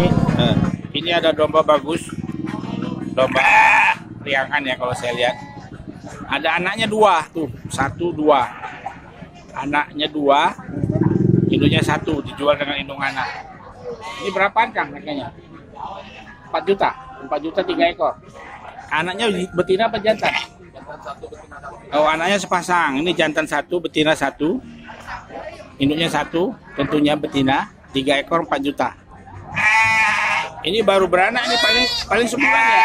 ini. Eh, ini ada domba bagus. Domba riangan ya kalau saya lihat. Ada anaknya dua tuh. Satu dua. Anaknya dua induknya satu dijual dengan indung anak. Ini berapaan kang harganya? 4 juta. 4 juta tiga ekor. Anaknya betina apa jantan? Oh anaknya sepasang. Ini jantan satu betina satu. Induknya satu tentunya betina. Tiga ekor 4 juta ini baru beranak ini paling paling sebulan ya?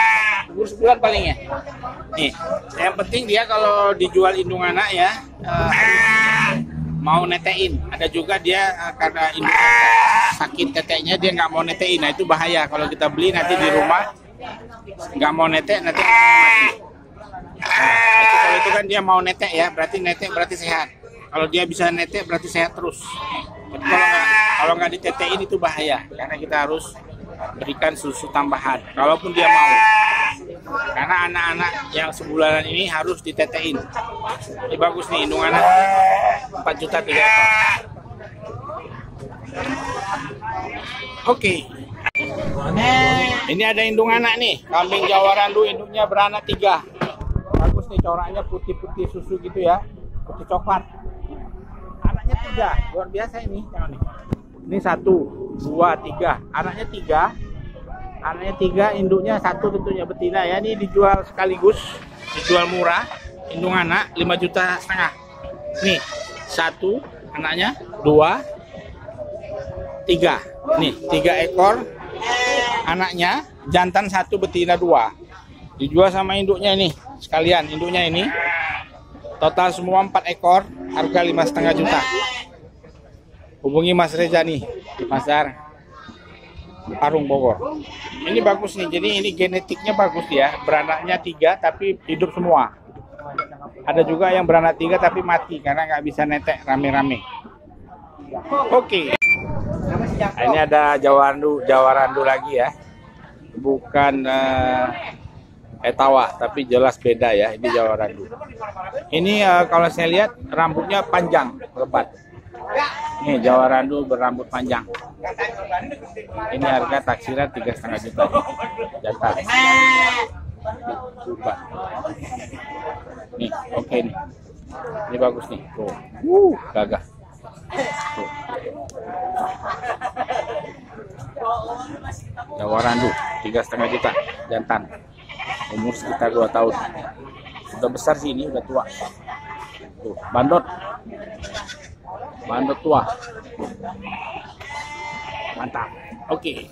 Umur sebulan paling ya? Nih yang penting dia kalau dijual indung anak ya eh, mau netein. Ada juga dia eh, karena induk sakit teteknya dia nggak mau netein. Nah itu bahaya. Kalau kita beli nanti di rumah nggak mau netek nanti mati. Nah, itu kalau itu kan dia mau netek ya berarti netek berarti sehat. Kalau dia bisa netek berarti sehat terus. Kalau nggak ditetein itu bahaya. Karena kita harus berikan susu tambahan kalaupun dia mau. Karena anak-anak yang sebulanan ini harus ditetein. Ini bagus nih indung anak. 4 juta tiga ekor oke. Ini ada indung anak nih. Kambing jawa randu induknya beranak tiga. Bagus nih coraknya putih-putih susu gitu ya. Putih coklat. Anaknya tiga. Luar biasa ini. Ini satu dua tiga. Anaknya tiga. Anaknya tiga induknya satu tentunya betina ya. Ini dijual sekaligus. Dijual murah. Indung anak 5 juta setengah. Nih satu anaknya. Dua tiga. Nih tiga ekor. Anaknya jantan satu betina dua. Dijual sama induknya ini. Sekalian induknya ini. Total semua empat ekor. Harga lima setengah juta hubungi Mas Reza nih di pasar Parung Bogor. Ini bagus nih, jadi ini genetiknya bagus ya. Beranaknya tiga tapi hidup semua. Ada juga yang beranak tiga tapi mati karena nggak bisa netek rame-rame. Oke. Nah, ini ada jawarandu, jawarandu lagi ya. Bukan eh, etawa, tapi jelas beda ya. Ini jawarandu. Ini eh, kalau saya lihat rambutnya panjang, lebat. Nih Jawa Randu berambut panjang. Ini harga taksiran tiga setengah juta. Jantan. Coba. Nih, oke nih. Ini bagus nih. Tuh. Wuh, gagah. Tuh. Jawa Randu tiga setengah juta jantan. Umur sekitar dua tahun. Sudah besar sih ini, udah tua. Tuh, bandot bandot tua mantap. Oke